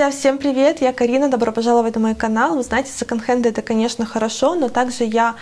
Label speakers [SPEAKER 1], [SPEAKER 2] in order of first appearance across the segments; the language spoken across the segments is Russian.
[SPEAKER 1] Друзья, всем привет! Я Карина, добро пожаловать на мой канал. Вы знаете, секонд-хенды это, конечно, хорошо, но также я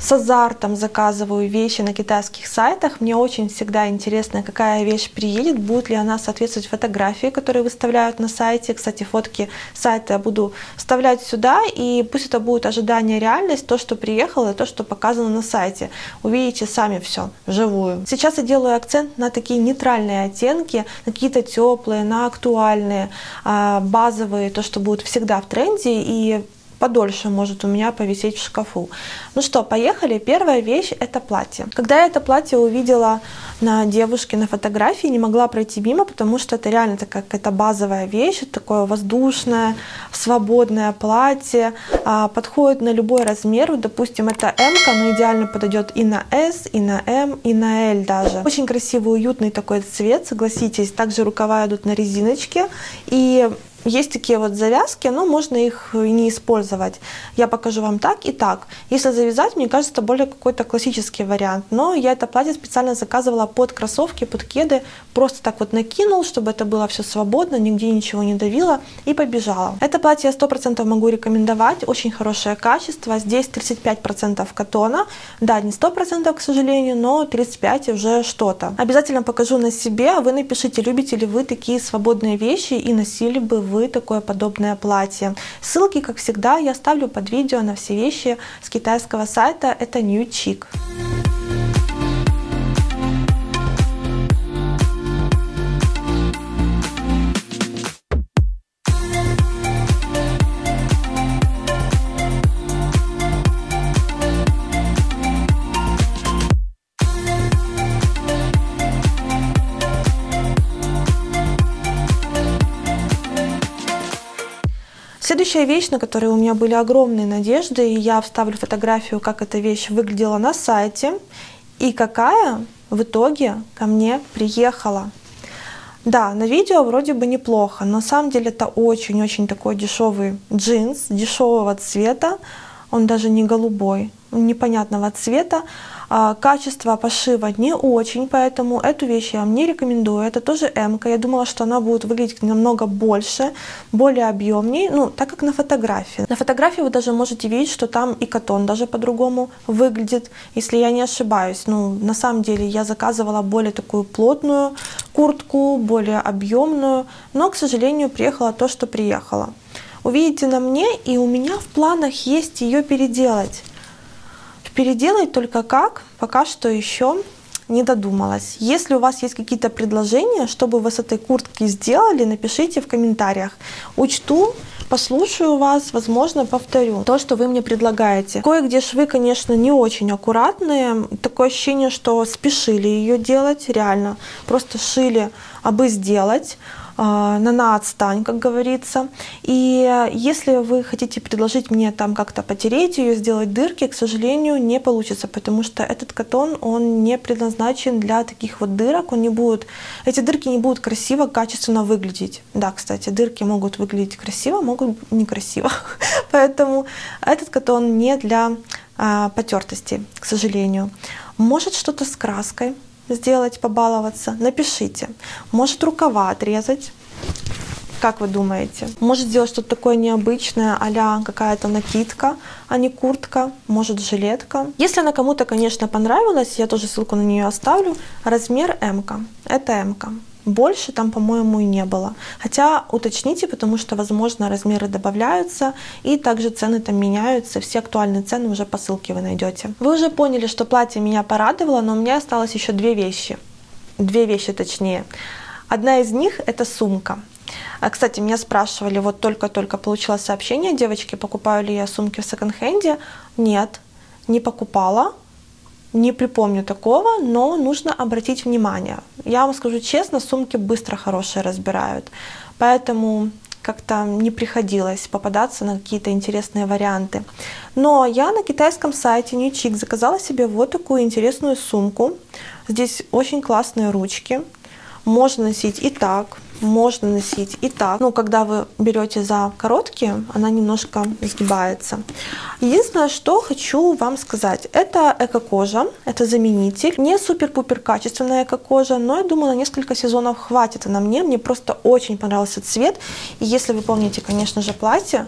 [SPEAKER 1] с азартом заказываю вещи на китайских сайтах. Мне очень всегда интересно, какая вещь приедет, будет ли она соответствовать фотографии, которые выставляют на сайте. Кстати, фотки сайта я буду вставлять сюда, и пусть это будет ожидание реальность, то, что приехало, и то, что показано на сайте. Увидите сами все вживую. Сейчас я делаю акцент на такие нейтральные оттенки, на какие-то теплые, на актуальные, а, базовые, то, что будет всегда в тренде, и подольше может у меня повисеть в шкафу. Ну что, поехали. Первая вещь – это платье. Когда я это платье увидела на девушке на фотографии, не могла пройти мимо, потому что это реально такая какая-то базовая вещь, такое воздушное, свободное платье, а, подходит на любой размер. Вот, допустим, это М, но идеально подойдет и на S, и на M, и на L даже. Очень красивый, уютный такой цвет, согласитесь. Также рукава идут на резиночке, и есть такие вот завязки, но можно их не использовать. Я покажу вам так и так. Если завязать, мне кажется, более какой-то классический вариант. Но я это платье специально заказывала под кроссовки, под кеды. Просто так вот накинул, чтобы это было все свободно, нигде ничего не давило и побежала. Это платье я 100% могу рекомендовать. Очень хорошее качество. Здесь 35% катона. Да, не 100%, к сожалению, но 35% уже что-то. Обязательно покажу на себе. А вы напишите, любите ли вы такие свободные вещи и носили бы вы вы такое подобное платье. Ссылки, как всегда, я оставлю под видео на все вещи с китайского сайта. Это New Chic. Следующая вещь, на которую у меня были огромные надежды, и я вставлю фотографию, как эта вещь выглядела на сайте, и какая в итоге ко мне приехала. Да, на видео вроде бы неплохо, но на самом деле это очень-очень такой дешевый джинс, дешевого цвета, он даже не голубой, непонятного цвета. А, качество пошива не очень, поэтому эту вещь я вам не рекомендую. Это тоже М. -ка. Я думала, что она будет выглядеть намного больше, более объемнее, ну, так как на фотографии. На фотографии вы даже можете видеть, что там и катон даже по-другому выглядит, если я не ошибаюсь. Ну, на самом деле я заказывала более такую плотную куртку, более объемную, но, к сожалению, приехало то, что приехало. Увидите на мне, и у меня в планах есть ее переделать. Переделать только как, пока что еще не додумалась. Если у вас есть какие-то предложения, чтобы вы с этой куртки сделали, напишите в комментариях. Учту, послушаю вас, возможно, повторю то, что вы мне предлагаете. Кое-где швы, конечно, не очень аккуратные. Такое ощущение, что спешили ее делать, реально. Просто шили, абы сделать. А, на на отстань, как говорится. И если вы хотите предложить мне там как-то потереть ее, сделать дырки, к сожалению, не получится, потому что этот катон, он не предназначен для таких вот дырок, он не будет, эти дырки не будут красиво, качественно выглядеть. Да, кстати, дырки могут выглядеть красиво, могут некрасиво. Поэтому этот катон не для а, потертости, к сожалению. Может что-то с краской, сделать, побаловаться, напишите. Может рукава отрезать, как вы думаете? Может сделать что-то такое необычное, а какая-то накидка, а не куртка, может жилетка. Если она кому-то, конечно, понравилась, я тоже ссылку на нее оставлю. Размер М. -ка. Это М. -ка. Больше там, по-моему, и не было. Хотя уточните, потому что, возможно, размеры добавляются, и также цены там меняются. Все актуальные цены уже по ссылке вы найдете. Вы уже поняли, что платье меня порадовало, но у меня осталось еще две вещи. Две вещи точнее. Одна из них – это сумка. А, кстати, меня спрашивали, вот только-только получила сообщение, девочки, покупаю ли я сумки в секонд-хенде. Нет, не покупала, не припомню такого, но нужно обратить внимание. Я вам скажу честно, сумки быстро хорошие разбирают, поэтому как-то не приходилось попадаться на какие-то интересные варианты. Но я на китайском сайте New заказала себе вот такую интересную сумку. Здесь очень классные ручки. Можно носить и так, можно носить и так. Ну, когда вы берете за короткие, она немножко сгибается. Единственное, что хочу вам сказать, это эко-кожа, это заменитель. Не супер-пупер качественная эко-кожа, но я думаю, на несколько сезонов хватит она мне. Мне просто очень понравился цвет. И если вы помните, конечно же, платье,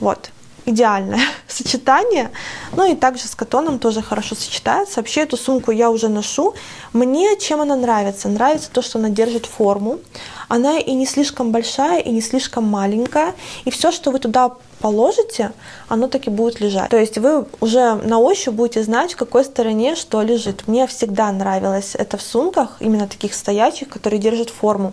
[SPEAKER 1] вот, идеальное сочетание. Ну и также с катоном тоже хорошо сочетается. Вообще эту сумку я уже ношу. Мне чем она нравится? Нравится то, что она держит форму. Она и не слишком большая, и не слишком маленькая. И все, что вы туда положите, оно таки будет лежать. То есть вы уже на ощупь будете знать, в какой стороне что лежит. Мне всегда нравилось это в сумках, именно таких стоячих, которые держат форму.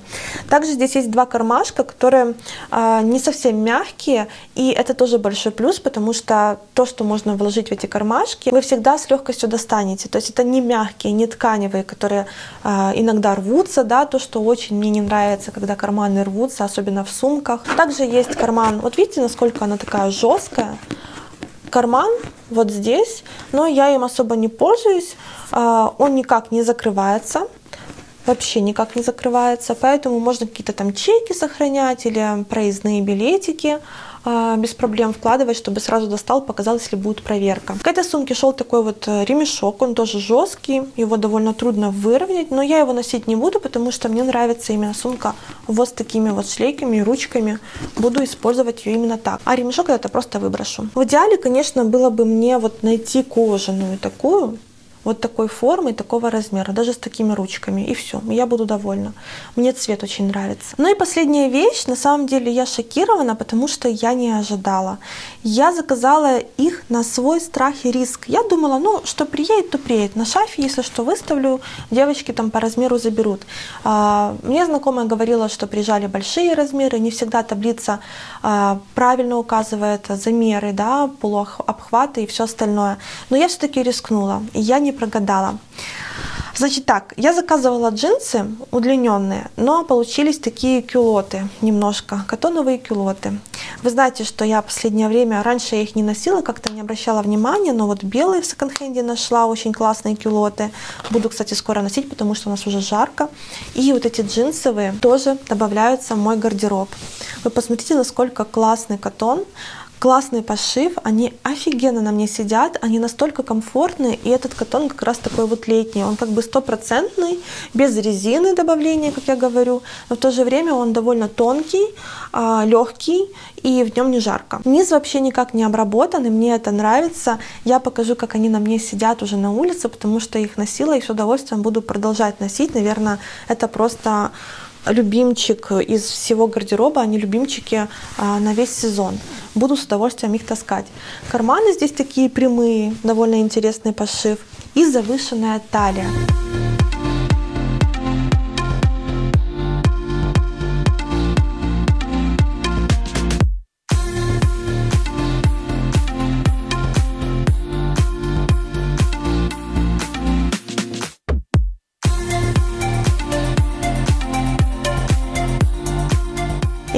[SPEAKER 1] Также здесь есть два кармашка, которые э, не совсем мягкие, и это тоже большой плюс, потому что то, что можно вложить в эти кармашки, вы всегда с легкостью достанете. То есть это не мягкие, не тканевые, которые э, иногда рвутся, да, то, что очень мне не нравится, когда карманы рвутся, особенно в сумках. Также есть карман, вот видите, насколько она такая жесткая, карман вот здесь, но я им особо не пользуюсь, а, он никак не закрывается, вообще никак не закрывается, поэтому можно какие-то там чеки сохранять или проездные билетики. А, без проблем вкладывать, чтобы сразу достал, показал, если будет проверка. К этой сумке шел такой вот э, ремешок, он тоже жесткий, его довольно трудно выровнять, но я его носить не буду, потому что мне нравится именно сумка вот с такими вот шлейками ручками. Буду использовать ее именно так. А ремешок это просто выброшу. В идеале, конечно, было бы мне вот найти кожаную такую, вот такой формы, такого размера, даже с такими ручками. И все, я буду довольна. Мне цвет очень нравится. Ну и последняя вещь, на самом деле я шокирована, потому что я не ожидала. Я заказала их на свой страх и риск. Я думала, ну, что приедет, то приедет. На шафе, если что, выставлю, девочки там по размеру заберут. А, мне знакомая говорила, что приезжали большие размеры, не всегда таблица а, правильно указывает замеры, да, полуобхваты и все остальное. Но я все-таки рискнула. Я не прогадала. Значит так, я заказывала джинсы удлиненные, но получились такие кюлоты немножко, катоновые кюлоты. Вы знаете, что я последнее время, раньше я их не носила, как-то не обращала внимания, но вот белые в секонд-хенде нашла, очень классные кюлоты. Буду, кстати, скоро носить, потому что у нас уже жарко. И вот эти джинсовые тоже добавляются в мой гардероб. Вы посмотрите, насколько классный катон классный пошив, они офигенно на мне сидят, они настолько комфортные, и этот катон как раз такой вот летний, он как бы стопроцентный, без резины добавления, как я говорю, но в то же время он довольно тонкий, а, легкий, и в нем не жарко. Низ вообще никак не обработан, и мне это нравится. Я покажу, как они на мне сидят уже на улице, потому что их носила и с удовольствием буду продолжать носить. Наверное, это просто любимчик из всего гардероба, они любимчики а, на весь сезон. Буду с удовольствием их таскать. Карманы здесь такие прямые, довольно интересный пошив. И завышенная талия.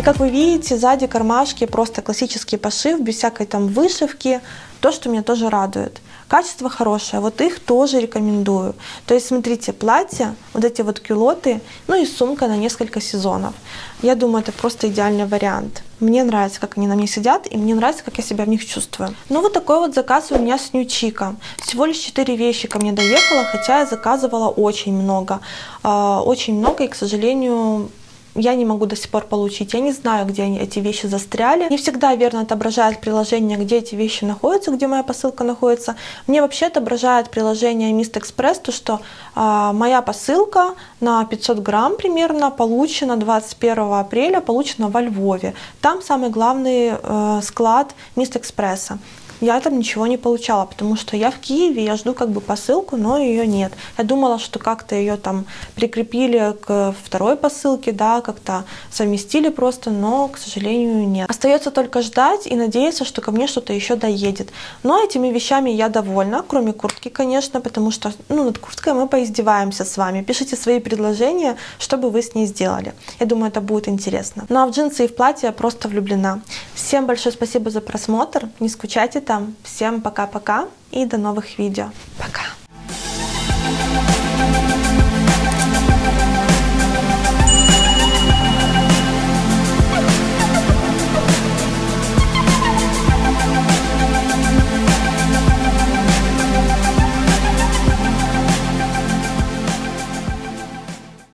[SPEAKER 1] Как вы видите, сзади кармашки просто классический пошив, без всякой там вышивки, то, что меня тоже радует. Качество хорошее, вот их тоже рекомендую. То есть, смотрите, платье, вот эти вот кюлоты, ну и сумка на несколько сезонов. Я думаю, это просто идеальный вариант. Мне нравится, как они на мне сидят, и мне нравится, как я себя в них чувствую. Ну, вот такой вот заказ у меня с Ньючика. Всего лишь 4 вещи ко мне доехало, хотя я заказывала очень много. А, очень много, и, к сожалению, я не могу до сих пор получить. Я не знаю, где они, эти вещи застряли. Не всегда верно отображает приложение, где эти вещи находятся, где моя посылка находится. Мне вообще отображает приложение Mist Express, то, что э, моя посылка на 500 грамм примерно получена 21 апреля, получена во Львове. Там самый главный э, склад Mist Экспресса я там ничего не получала, потому что я в Киеве, я жду как бы посылку, но ее нет. Я думала, что как-то ее там прикрепили к второй посылке, да, как-то совместили просто, но, к сожалению, нет. Остается только ждать и надеяться, что ко мне что-то еще доедет. Но этими вещами я довольна, кроме куртки, конечно, потому что, ну, над курткой мы поиздеваемся с вами. Пишите свои предложения, что бы вы с ней сделали. Я думаю, это будет интересно. Ну, а в джинсы и в платье я просто влюблена. Всем большое спасибо за просмотр. Не скучайте там. Всем пока-пока и до новых видео. Пока!